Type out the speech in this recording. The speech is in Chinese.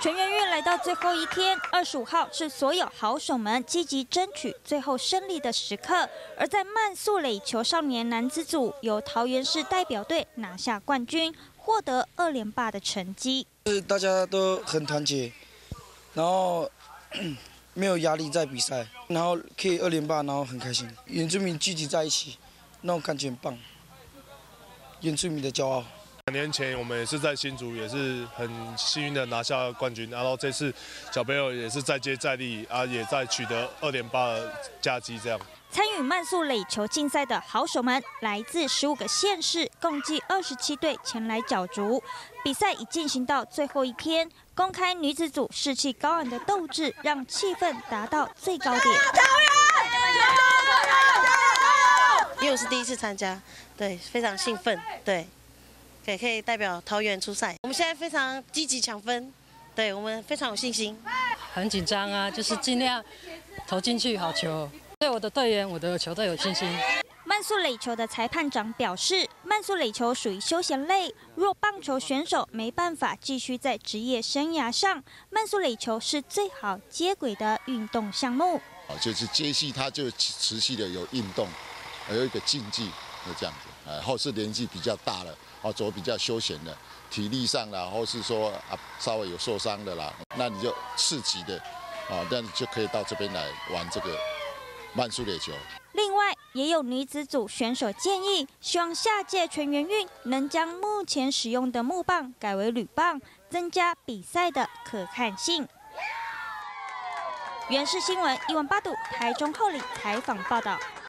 全员运来到最后一天，二十五号是所有好手们积极争取最后胜利的时刻。而在慢速垒球少年男子组，由桃园市代表队拿下冠军，获得二连霸的成绩。是大家都很团结，然后没有压力在比赛，然后可以二连霸，然后很开心。原住民聚集在一起，那种感觉很棒，原住民的骄傲。两年前我们也是在新竹，也是很幸运的拿下冠军。然后这次小朋友也是再接再厉啊，也在取得二点八的佳绩。这样参与慢速垒球竞赛的好手们来自十五个县市，共计二十七队前来角逐。比赛已进行到最后一天，公开女子组士气高昂的斗志，让气氛达到最高点。因为我是第一次参加，对，非常兴奋，对。也可以代表桃园出赛。我们现在非常积极抢分，对我们非常有信心。很紧张啊，就是尽量投进去好球。对我的队员、我的球队有信心。慢速垒球的裁判长表示，慢速垒球属于休闲类，若棒球选手没办法继续在职业生涯上，慢速垒球是最好接轨的运动项目。哦，就是接续它就持续的有运动，有一个竞技，这样子。呃，或是年纪比较大了。哦，走比较休闲的，体力上啦，或是说啊稍微有受伤的啦，那你就刺激的，啊哦，那你就可以到这边来玩这个慢速垒球。另外，也有女子组选手建议，希望下届全员运能将目前使用的木棒改为铝棒，增加比赛的可看性。原视新闻一万八度台中后里采访报道。